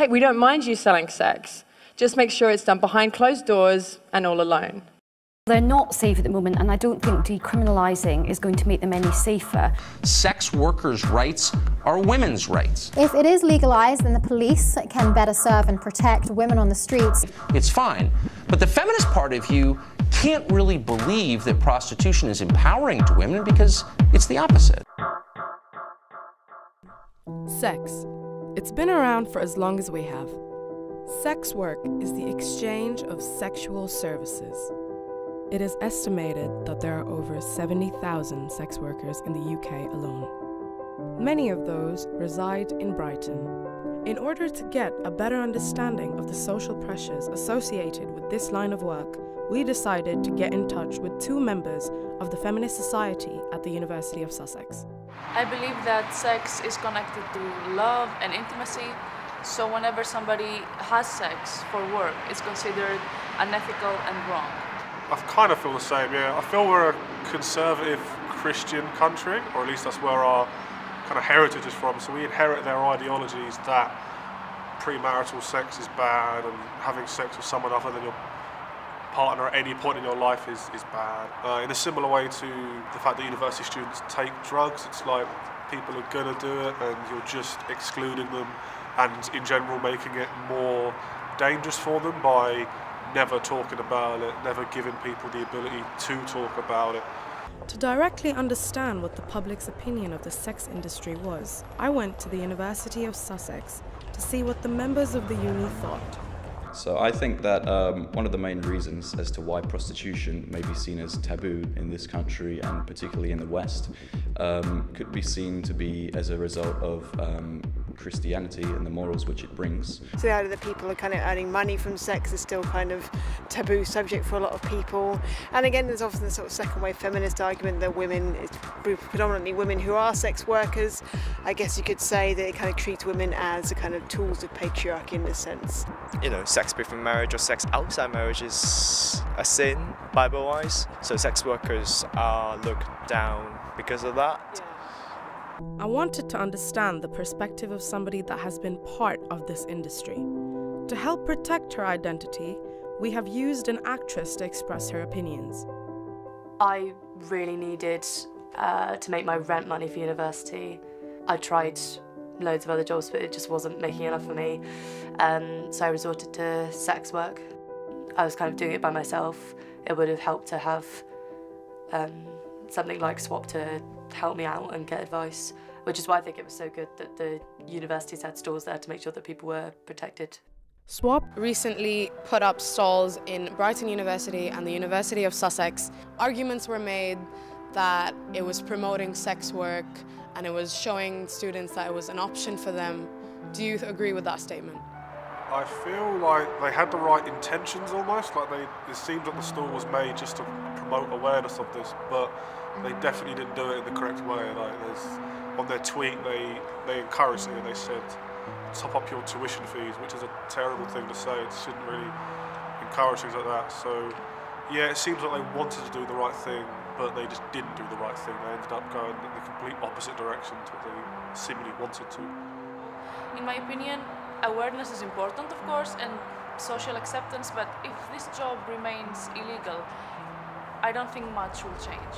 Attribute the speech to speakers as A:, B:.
A: Hey, we don't mind you selling sex. Just make sure it's done behind closed doors and all alone.
B: They're not safe at the moment, and I don't think decriminalising is going to make them any safer.
C: Sex workers' rights are women's rights.
D: If it is legalised, then the police can better serve and protect women on the streets.
C: It's fine. But the feminist part of you can't really believe that prostitution is empowering to women because it's the opposite.
E: Sex. It's been around for as long as we have. Sex work is the exchange of sexual services. It is estimated that there are over 70,000 sex workers in the UK alone. Many of those reside in Brighton. In order to get a better understanding of the social pressures associated with this line of work, we decided to get in touch with two members of the Feminist Society at the University of Sussex.
F: I believe that sex is connected to love and intimacy, so whenever somebody has sex for work, it's considered unethical and wrong.
G: I kind of feel the same, yeah. I feel we're a conservative Christian country, or at least that's where our kind of heritage is from. So we inherit their ideologies that premarital sex is bad and having sex with someone other than your partner at any point in your life is, is bad. Uh, in a similar way to the fact that university students take drugs, it's like people are going to do it and you're just excluding them and in general making it more dangerous for them by never talking about it, never giving people the ability to talk about it.
E: To directly understand what the public's opinion of the sex industry was, I went to the University of Sussex to see what the members of the uni thought.
H: So I think that um, one of the main reasons as to why prostitution may be seen as taboo in this country and particularly in the West um, could be seen to be as a result of um, Christianity and the morals which it brings.
I: So the idea that people are kind of earning money from sex is still kind of taboo subject for a lot of people. And again, there's often the sort of second wave feminist argument that women, it's predominantly women who are sex workers. I guess you could say that it kind of treats women as a kind of tools of patriarchy in a sense.
J: You know, sex before marriage or sex outside marriage is a sin, Bible-wise. So sex workers are looked down because of that.
I: Yeah.
E: I wanted to understand the perspective of somebody that has been part of this industry. To help protect her identity, we have used an actress to express her opinions.
K: I really needed uh, to make my rent money for university. I tried loads of other jobs, but it just wasn't making enough for me. Um, so I resorted to sex work. I was kind of doing it by myself. It would have helped to have um, something like Swap to help me out and get advice, which is why I think it was so good that the universities had stores there to make sure that people were protected.
E: Swap recently put up stalls in Brighton University and the University of Sussex. Arguments were made that it was promoting sex work and it was showing students that it was an option for them. Do you agree with that statement?
G: I feel like they had the right intentions almost, like they, it seems that the stall was made just to promote awareness of this, but they definitely didn't do it in the correct way. Like there's, on their tweet, they, they encouraged it, and they said, top up your tuition fees, which is a terrible thing to say, it shouldn't really encourage things like that. So yeah, it seems like they wanted to do the right thing, but they just didn't do the right thing. They ended up going in the complete opposite direction to what they seemingly wanted to.
F: In my opinion, awareness is important, of course, and social acceptance, but if this job remains illegal, I don't think much will change.